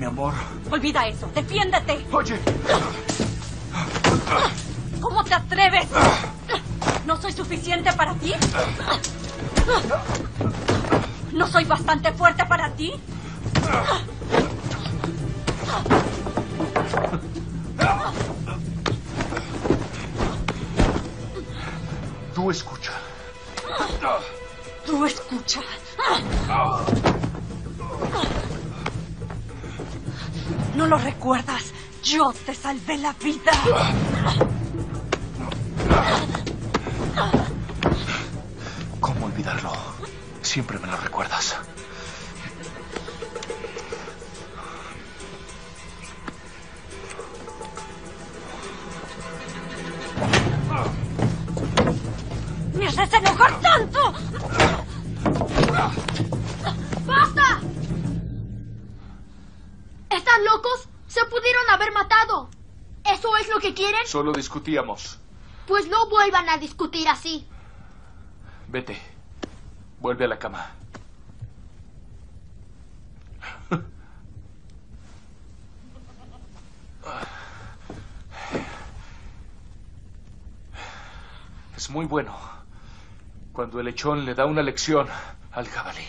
Mi amor. Olvida eso. Defiéndete. Oye. ¿Cómo te atreves? ¿No soy suficiente para ti? ¿No soy bastante fuerte para ti? Tú escucha. Tú escucha. ¿No lo recuerdas? Yo te salvé la vida. ¿Cómo olvidarlo? Siempre me lo recuerdas. ¡Me haces enojar tanto! Se pudieron haber matado. ¿Eso es lo que quieren? Solo discutíamos. Pues no vuelvan a discutir así. Vete. Vuelve a la cama. Es muy bueno cuando el lechón le da una lección al jabalí.